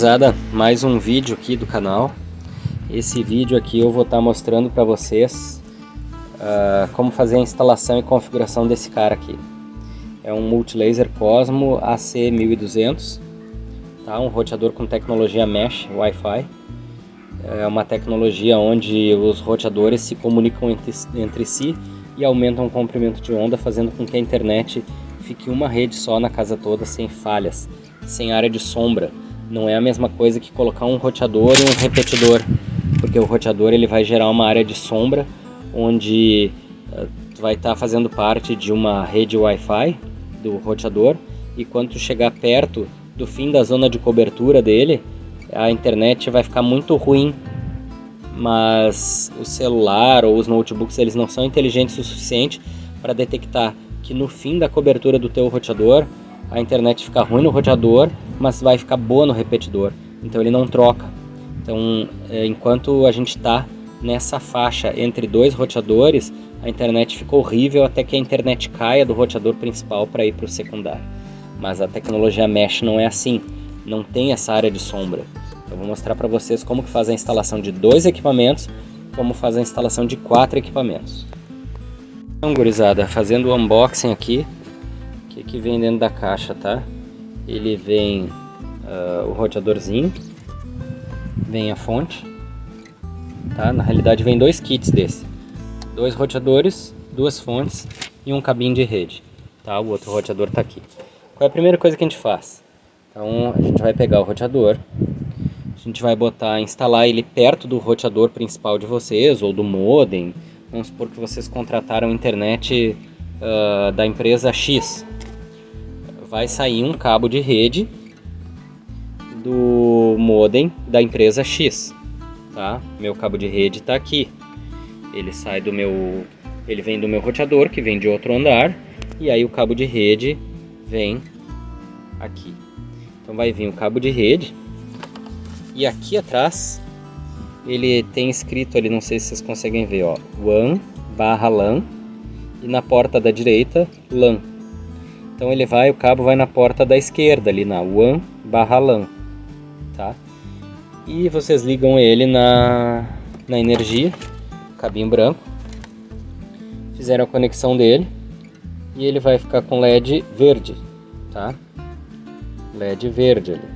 gurizada, mais um vídeo aqui do canal. Esse vídeo aqui eu vou estar tá mostrando para vocês uh, como fazer a instalação e configuração desse cara aqui. É um Multilaser Cosmo AC1200, tá? um roteador com tecnologia Mesh Wi-Fi. É uma tecnologia onde os roteadores se comunicam entre, entre si e aumentam o comprimento de onda, fazendo com que a internet fique uma rede só na casa toda, sem falhas, sem área de sombra. Não é a mesma coisa que colocar um roteador e um repetidor porque o roteador ele vai gerar uma área de sombra onde uh, vai estar tá fazendo parte de uma rede Wi-Fi do roteador e quando chegar perto do fim da zona de cobertura dele, a internet vai ficar muito ruim. Mas o celular ou os notebooks eles não são inteligentes o suficiente para detectar que no fim da cobertura do teu roteador a internet fica ruim no roteador, mas vai ficar boa no repetidor. Então ele não troca. Então, é, enquanto a gente está nessa faixa entre dois roteadores, a internet fica horrível até que a internet caia do roteador principal para ir para o secundário. Mas a tecnologia Mesh não é assim, não tem essa área de sombra. Então, vou mostrar para vocês como que faz a instalação de dois equipamentos, como faz a instalação de quatro equipamentos. Então, gurizada, fazendo o unboxing aqui, que, que vem dentro da caixa, tá? Ele vem uh, o roteadorzinho, vem a fonte, tá? Na realidade vem dois kits desse, dois roteadores, duas fontes e um cabinho de rede, tá? O outro roteador está aqui. Qual é a primeira coisa que a gente faz? Então a gente vai pegar o roteador, a gente vai botar, instalar ele perto do roteador principal de vocês ou do modem. Vamos supor que vocês contrataram internet uh, da empresa X. Vai sair um cabo de rede do modem da empresa X, tá? Meu cabo de rede está aqui. Ele sai do meu, ele vem do meu roteador que vem de outro andar e aí o cabo de rede vem aqui. Então vai vir o cabo de rede e aqui atrás ele tem escrito ali, não sei se vocês conseguem ver, ó, WAN barra LAN e na porta da direita LAN. Então ele vai, o cabo vai na porta da esquerda ali na WAN barra LAN tá? E vocês ligam ele na, na energia, cabinho branco, fizeram a conexão dele e ele vai ficar com LED verde, tá? LED verde ali.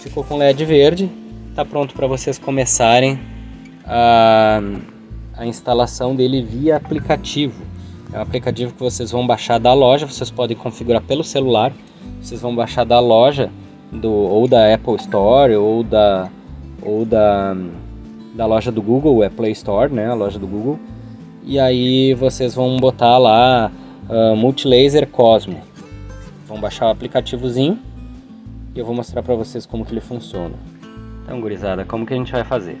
Ficou com LED verde, tá pronto para vocês começarem a, a instalação dele via aplicativo. É um aplicativo que vocês vão baixar da loja, vocês podem configurar pelo celular. Vocês vão baixar da loja do ou da Apple Store ou da ou da da loja do Google, é Play Store, né, a loja do Google. E aí vocês vão botar lá uh, Multilaser Cosmo. Vão baixar o aplicativozinho e eu vou mostrar para vocês como que ele funciona. Então, gurizada, como que a gente vai fazer?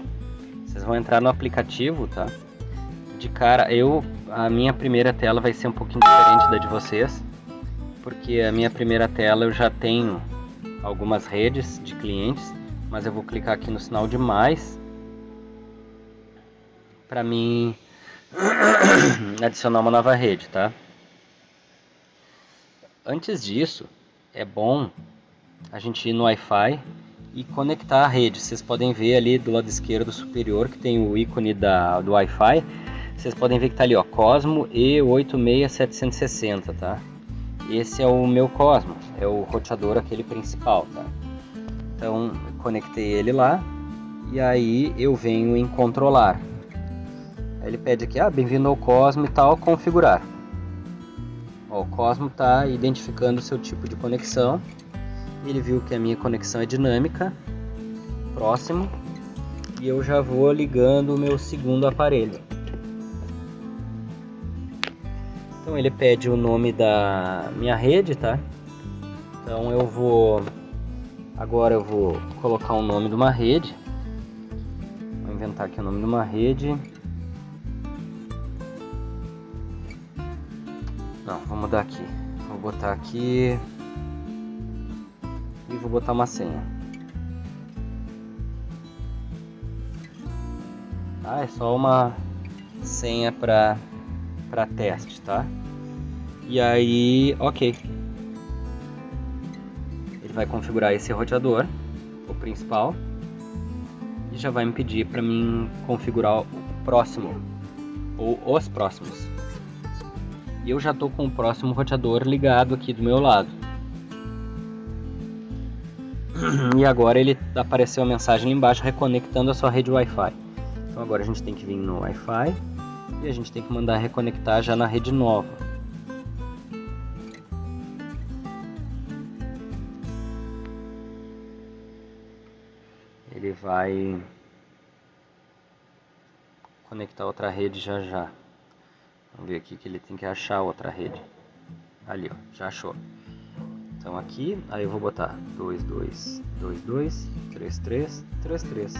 Vocês vão entrar no aplicativo, tá? De cara, eu a minha primeira tela vai ser um pouquinho diferente da de vocês, porque a minha primeira tela eu já tenho algumas redes de clientes, mas eu vou clicar aqui no sinal de mais para mim adicionar uma nova rede, tá? Antes disso, é bom a gente ir no Wi-Fi e conectar a rede. Vocês podem ver ali do lado esquerdo superior que tem o ícone da, do Wi-Fi. Vocês podem ver que está ali, ó, Cosmo E86760, tá? Esse é o meu Cosmos, é o roteador aquele principal, tá? Então, conectei ele lá e aí eu venho em controlar. Aí ele pede aqui, ah, bem-vindo ao Cosmo e tal, configurar. Ó, o Cosmo está identificando o seu tipo de conexão. Ele viu que a minha conexão é dinâmica. Próximo. E eu já vou ligando o meu segundo aparelho. Então ele pede o nome da minha rede, tá? Então eu vou agora eu vou colocar o nome de uma rede. Vou inventar aqui o nome de uma rede. Não, vou mudar aqui. Vou botar aqui e vou botar uma senha. Ah, é só uma senha para para teste, tá? E aí, ok. Ele vai configurar esse roteador, principal e já vai me pedir para mim configurar o próximo ou os próximos. E eu já estou com o próximo roteador ligado aqui do meu lado. E agora ele apareceu a mensagem embaixo reconectando a sua rede Wi-Fi. Então agora a gente tem que vir no Wi-Fi e a gente tem que mandar reconectar já na rede nova. Ele vai conectar outra rede já já. Vamos ver aqui que ele tem que achar outra rede. Ali, ó, já achou. Então aqui, aí eu vou botar 2, 2, 2, 2, 3, 3, 3, 3.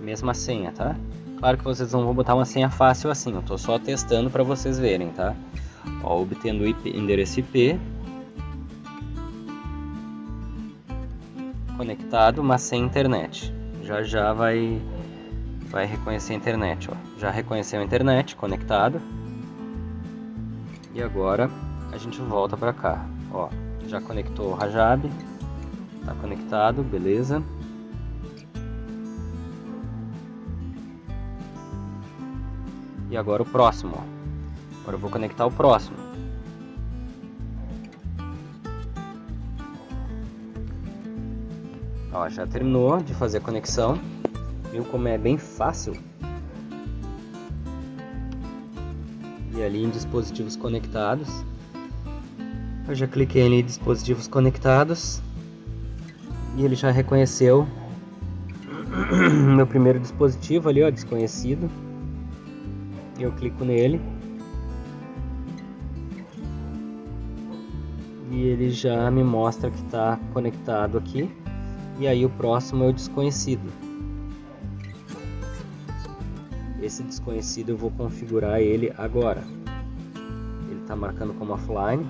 Mesma senha, tá? Claro que vocês não vão botar uma senha fácil assim, eu estou só testando para vocês verem, tá? Ó, obtendo IP, endereço IP. Conectado, mas sem internet. Já já vai vai reconhecer a internet, ó. Já reconheceu a internet, conectado. E agora a gente volta para cá, ó. Já conectou o Rajab, tá conectado, beleza. E agora o próximo, ó. Agora eu vou conectar o próximo. Ó, já terminou de fazer a conexão. Viu como é bem fácil? E ali em dispositivos conectados. Eu já cliquei em dispositivos conectados. E ele já reconheceu meu primeiro dispositivo ali, ó, desconhecido. Eu clico nele. E ele já me mostra que está conectado aqui. E aí o próximo é o desconhecido. Esse desconhecido eu vou configurar ele agora. Ele está marcando como offline.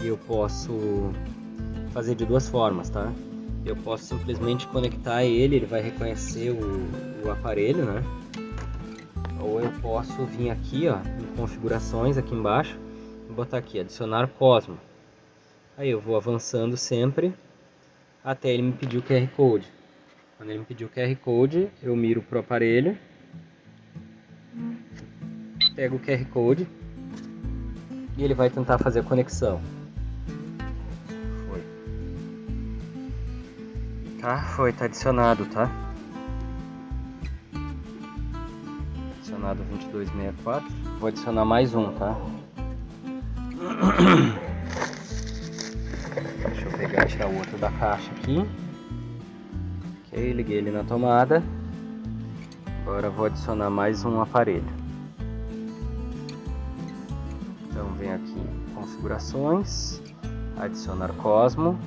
E eu posso fazer de duas formas, tá? Eu posso simplesmente conectar ele, ele vai reconhecer o, o aparelho, né? Ou eu posso vir aqui, ó, em configurações aqui embaixo, e botar aqui, adicionar Cosmo. Aí eu vou avançando sempre até ele me pedir o QR Code. Quando ele me pedir o QR Code, eu miro pro aparelho, pego o QR Code e ele vai tentar fazer a conexão. Foi. Tá, foi, tá adicionado, tá? Adicionado 2264. Vou adicionar mais um, tá? Deixa eu pegar e tirar o outro da caixa aqui. Ok, liguei ele na tomada. Agora vou adicionar mais um aparelho. Então vem aqui configurações, adicionar Cosmo,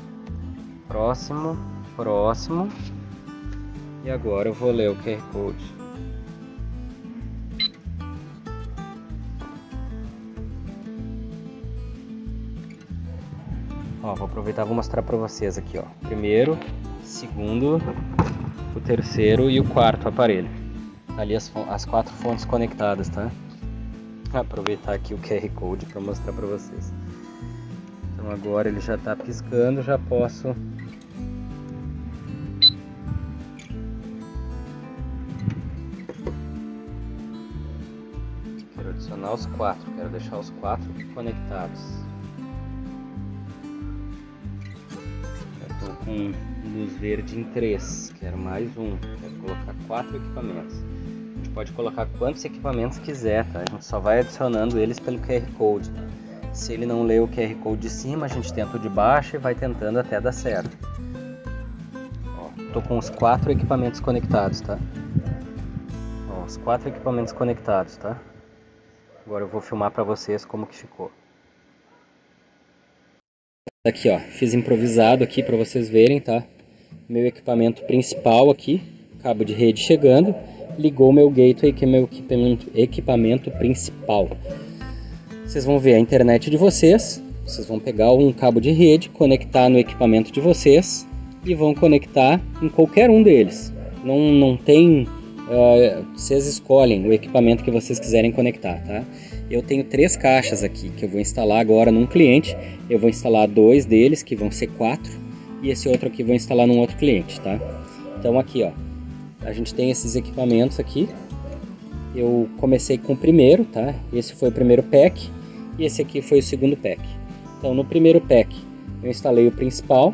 próximo, próximo. E agora eu vou ler o QR Code. Ó, vou aproveitar vou mostrar para vocês aqui, ó. Primeiro, segundo, o terceiro e o quarto aparelho. Ali as, as quatro fontes conectadas, tá? Vou aproveitar aqui o QR Code para mostrar para vocês. Então agora ele já está piscando, já posso Quero adicionar os quatro, quero deixar os quatro conectados. Com luz verde em 3, quero mais um, quero colocar quatro equipamentos. A gente pode colocar quantos equipamentos quiser, tá? A gente só vai adicionando eles pelo QR Code. Se ele não lê o QR Code de cima, a gente tenta o de baixo e vai tentando até dar certo. Ó, tô com os quatro equipamentos conectados, tá? Ó, os quatro equipamentos conectados, tá? Agora eu vou filmar para vocês como que ficou. Aqui, ó, fiz improvisado aqui para vocês verem, tá? Meu equipamento principal aqui, cabo de rede chegando, ligou meu gateway, que é meu equipamento, equipamento principal. Vocês vão ver a internet de vocês, vocês vão pegar um cabo de rede, conectar no equipamento de vocês e vão conectar em qualquer um deles. Não, não tem... Uh, vocês escolhem o equipamento que vocês quiserem conectar, tá? Eu tenho três caixas aqui que eu vou instalar agora num cliente. Eu vou instalar dois deles, que vão ser quatro, e esse outro aqui vou instalar num outro cliente, tá? Então aqui, ó, a gente tem esses equipamentos aqui. Eu comecei com o primeiro, tá? Esse foi o primeiro pack e esse aqui foi o segundo pack. Então no primeiro pack eu instalei o principal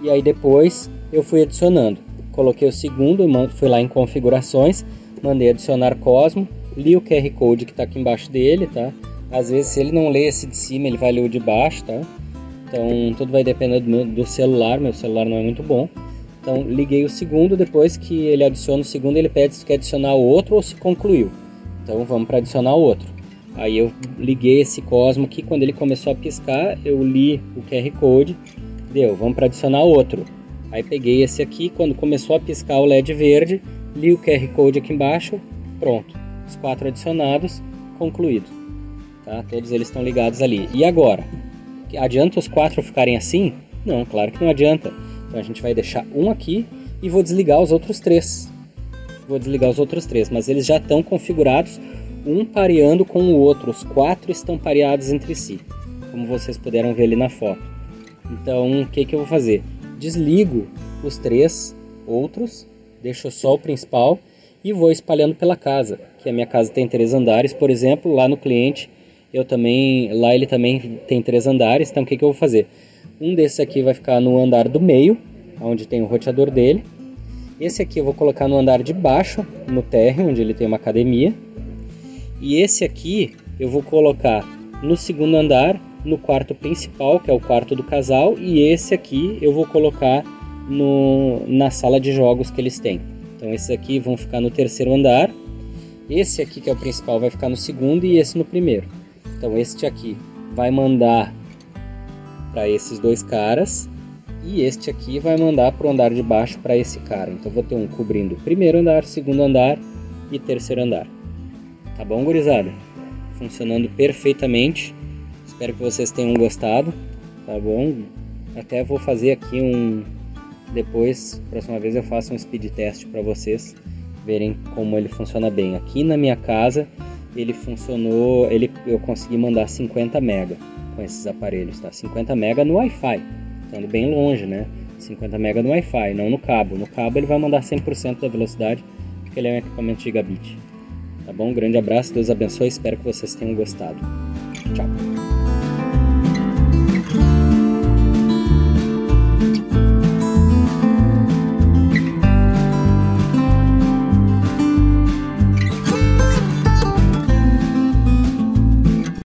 e aí depois eu fui adicionando. Coloquei o segundo, fui lá em configurações, mandei adicionar Cosmo, li o QR Code que está aqui embaixo dele, tá? Às vezes se ele não lê esse de cima, ele vai ler o de baixo, tá? Então tudo vai depender do, meu, do celular, meu celular não é muito bom. Então liguei o segundo, depois que ele adiciona o segundo, ele pede se quer adicionar o outro ou se concluiu. Então vamos para adicionar outro. Aí eu liguei esse Cosmo aqui, quando ele começou a piscar, eu li o QR Code, deu, vamos para adicionar outro. Aí peguei esse aqui, quando começou a piscar o LED verde, li o QR Code aqui embaixo, pronto. Os quatro adicionados, concluído. Tá? Todos eles estão ligados ali. E agora? Adianta os quatro ficarem assim? Não, claro que não adianta. Então a gente vai deixar um aqui e vou desligar os outros três. Vou desligar os outros três, mas eles já estão configurados, um pareando com o outro. Os quatro estão pareados entre si, como vocês puderam ver ali na foto. Então o que, que eu vou fazer? Desligo os três outros, deixo só o principal e vou espalhando pela casa. Que a minha casa tem três andares, por exemplo, lá no cliente eu também, lá ele também tem três andares, então o que, que eu vou fazer? Um desses aqui vai ficar no andar do meio, onde tem o roteador dele. Esse aqui eu vou colocar no andar de baixo, no térreo, onde ele tem uma academia. E esse aqui eu vou colocar no segundo andar, no quarto principal, que é o quarto do casal. E esse aqui eu vou colocar no, na sala de jogos que eles têm. Então esses aqui vão ficar no terceiro andar. Esse aqui que é o principal vai ficar no segundo e esse no primeiro. Então este aqui vai mandar para esses dois caras e este aqui vai mandar para o andar de baixo para esse cara. Então vou ter um cobrindo primeiro andar, segundo andar e terceiro andar. Tá bom, gurizada? Funcionando perfeitamente. Espero que vocês tenham gostado. Tá bom? Até vou fazer aqui um depois, próxima vez eu faço um speed test para vocês verem como ele funciona bem. Aqui na minha casa ele funcionou, ele, eu consegui mandar 50 mega com esses aparelhos, tá? 50 mega no Wi-Fi, estando bem longe, né? 50 mega no Wi-Fi, não no cabo. No cabo ele vai mandar 100% da velocidade, porque ele é um equipamento gigabit. Tá bom? Grande abraço, Deus abençoe, espero que vocês tenham gostado. Tchau.